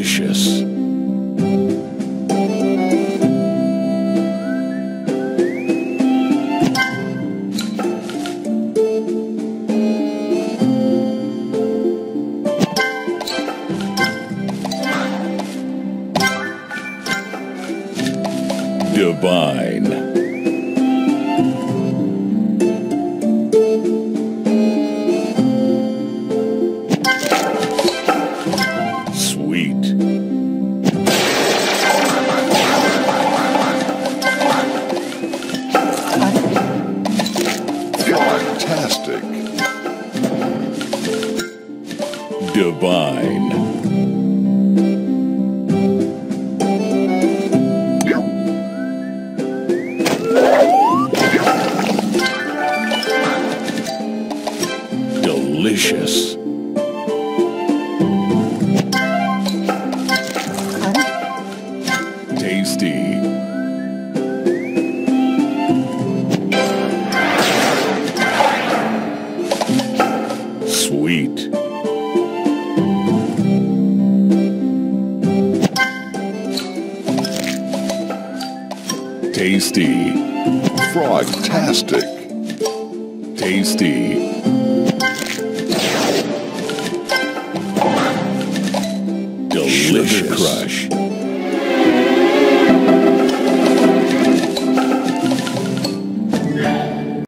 delicious. Divine. Sweet. Fantastic. Divine. Delicious. Tasty. Sweet. Tasty. Frogtastic. Tasty. Crush.